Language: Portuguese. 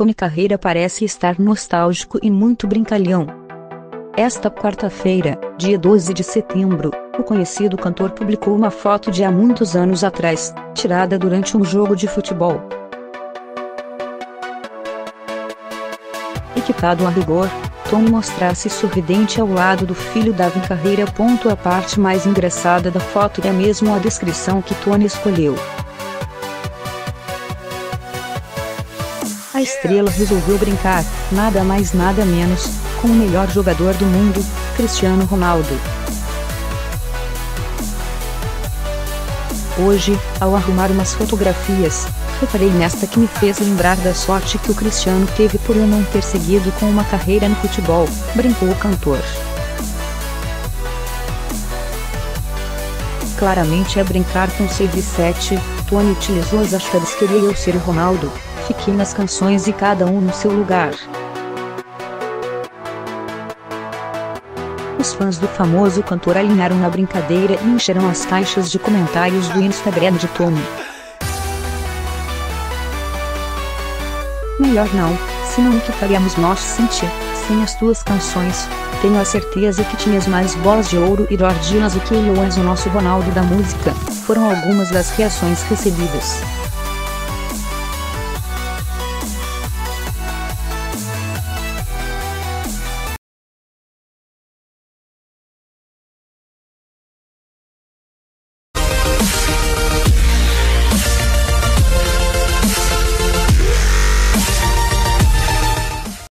Tony Carreira parece estar nostálgico e muito brincalhão. Esta quarta-feira, dia 12 de setembro, o conhecido cantor publicou uma foto de há muitos anos atrás, tirada durante um jogo de futebol. Equipado a rigor, Tom mostra-se sorridente ao lado do filho Davi Carreira. A parte mais engraçada da foto é mesmo a descrição que Tony escolheu. A estrela resolveu brincar, nada mais nada menos, com o melhor jogador do mundo, Cristiano Ronaldo. Hoje, ao arrumar umas fotografias, reparei nesta que me fez lembrar da sorte que o Cristiano teve por eu não ter seguido com uma carreira no futebol, brincou o cantor. Claramente é brincar com CR7, Tony utilizou as hashtags queria eu ser o Ronaldo, fiquei nas canções e cada um no seu lugar. Os fãs do famoso cantor alinharam na brincadeira e encheram as caixas de comentários do Instagram de Tony. Melhor não, senão o que faríamos nós sentir, sem as tuas canções. Tenho a certeza que tinhas mais bolas de ouro e Jordinas do que eu és o nosso Ronaldo da música, foram algumas das reações recebidas.